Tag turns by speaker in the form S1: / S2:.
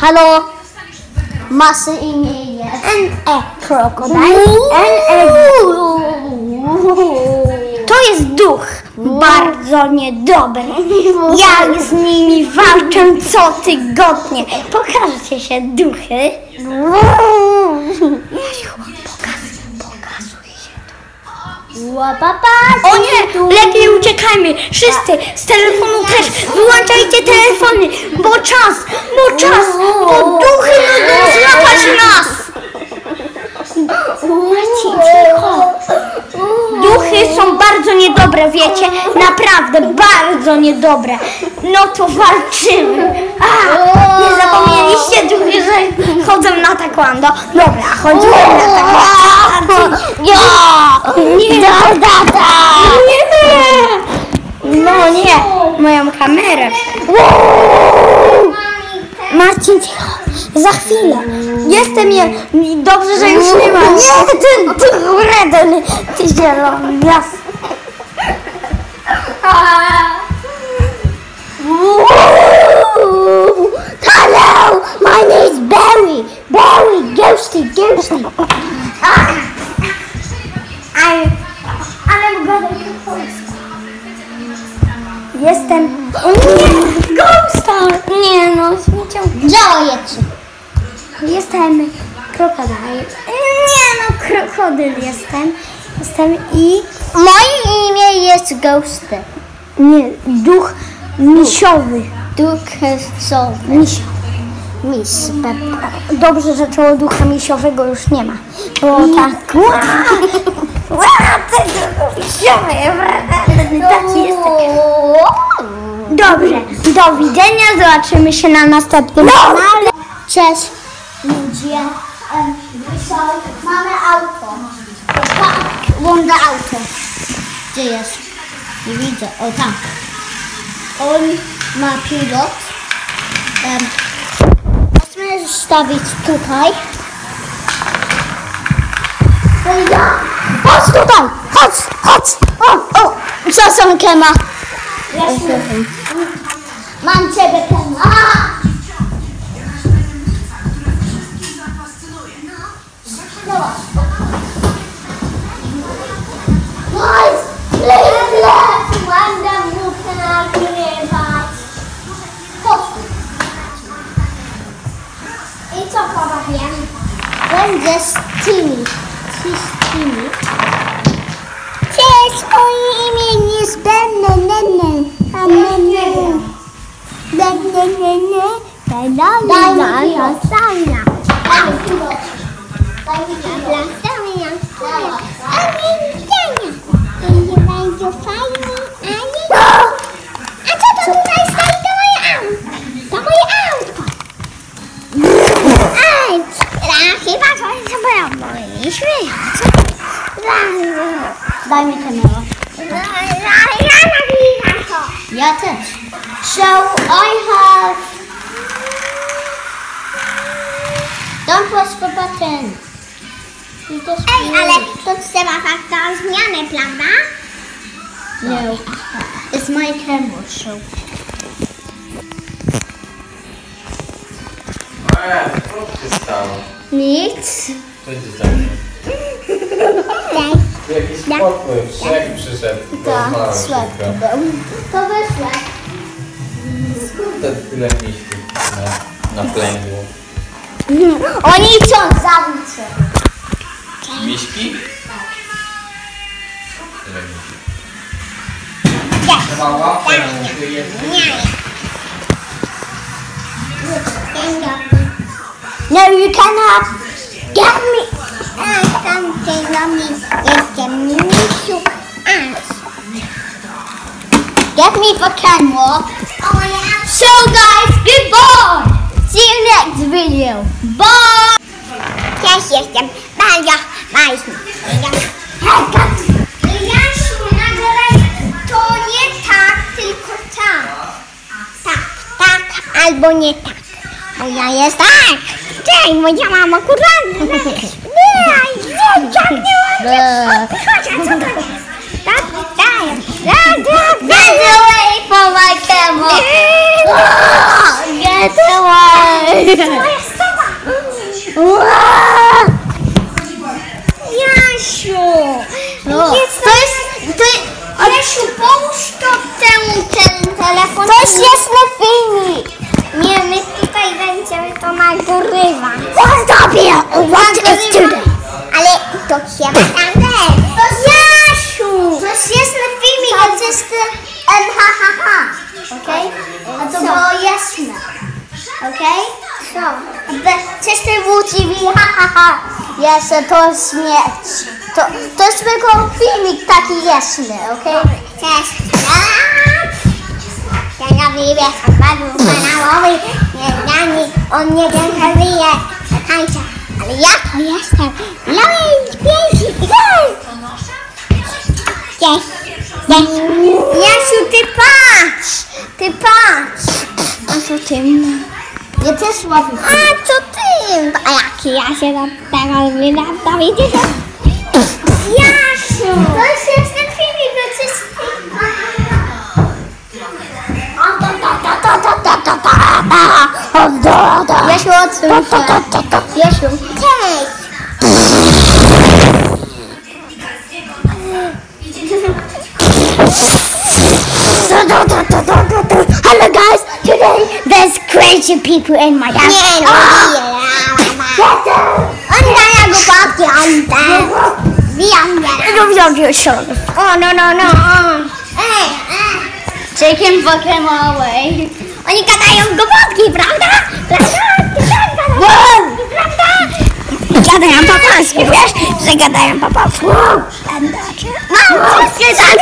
S1: Halo? Masy imię jest. N-E. Krokodyl. N-E. To jest duch. Bardzo niedobry. Ja z nimi walczę co tygodnie. Pokażcie się duchy. Jasiu. O nie, lepiej uciekajmy. Wszyscy z telefonu też. Wyłączajcie telefony, bo czas, bo czas, bo duchy mogą złapać nas. Marcin, cicho. Duchy są bardzo niedobre, wiecie? Naprawdę, bardzo niedobre. No to walczymy. A, nie zapomnieliście duchy, że chodzą na taekwondo? Dobra, chodzimy na! Nie! Da, da, da! Nie! No nie, moją kamerę. Marcin, cicho. Za chwilę. Jestem je. Dobrze, że już nie ma. Nie, ten, ten redel, ty zielony. Jas. Ghosta! Nie no, śmiecią.
S2: Działajecie.
S1: Jestem krokodyl. Nie no, krokodyl jestem. Jestem i.
S2: Moje imię jest Ghosty.
S1: Nie, duch misiowy.
S2: Duch są
S1: Misio.
S2: Peppa.
S1: Dobrze, że tego ducha misiowego już nie ma. Bo tak. Ła, ty duchu misiowy, taki jesteś. Dobrze, do widzenia. Zobaczymy się na następnym kanale.
S2: Cześć ludzie. Mamy auto. Włącza auto. Gdzie jest? Nie widzę. O tak. On ma pilot. Um, Możemy stawić tutaj.
S1: Chodź tutaj! Chodź, chodź! O, o! Przesąkę ma.
S2: Mam ciebie ten. A! Nice! Ledle! Będę muszę nagrywać. Chodź tu. I co powiem? Będę z tymi. Ci z tymi. Moje imię jest Benenene. Benenene. Benenene. Benenene. Lasagna. Lasagna. A nie widzenia. Będzie fajnie. To. Ja
S1: też.
S2: So I have. Don't press the button. You just Ej, ale to trzeba tak na zmianę, prawda?
S1: No. Uh, it's my camera show.
S3: Eee, co się stało?
S1: Nic.
S3: Co się stało? Jakiś spokój, wszech przyszedł.
S1: Tak,
S3: Rozmawiał
S1: słodki
S3: szybko.
S1: był.
S2: To wyszło.
S3: Skąd te tyle miśki na, na plęgu?
S1: Oni chcą zabić się.
S3: Miśki? Na muchy jedną.
S2: Nie.
S1: No, you cannot.
S2: A tam mi jestem misiu.
S1: Get me for camera.
S2: O ja.
S1: So guys, goodbye. See you next video. Bye.
S2: Też jestem bardzo ważny. Jasiu, nagraj to nie tak, tylko tak. Tak, tak, albo nie tak. Bo ja jest tak. Cześć, moja mama kurwa. Nie, nie ładnie. Chodź, a co to jest? Tak, tak, tak.
S1: Get away from my camera. Get away.
S2: Moja!
S4: Jasiu!
S2: No,
S4: Jest-
S2: to jest... To jest
S4: Jasiu, połóż to ten telefon.
S2: to jest jasny filmik.
S4: Nie, my tutaj będziemy to nagrywać.
S2: Tobie, what is today? Ha. Jeszcze to śmierć. To, to jest tylko filmik taki jasny, okej?
S4: Cześć. Ja robię bardzo kanałowy. Nie, on nie denerwuje. Czekajcie. Ale ja to jestem. Lowy pięści. Cześć. Cześć. Jasiu, ty patrz. Ty patrz. A co ty?
S2: Ja też łapię.
S4: A co ty? A jaki ja się do tego wydam, to widzisz? Jasiu!
S2: To jest jasny filmik, to jest... Jasiu, odsuń się. Jasiu.
S4: Cześć!
S2: Hello guys, today there's crazy people in my house.
S4: Nie, no Oddaj go babci, oddaj. Bijam
S2: No wziął się
S4: O, no, no, no. Ej, ej.
S2: Chicken fucking away.
S4: Oni gadają do babki, prawda? Prawda?
S2: Gadają po polsku, wiesz, że gadają po polsku.
S4: Mam, tak. Wszyscy tak.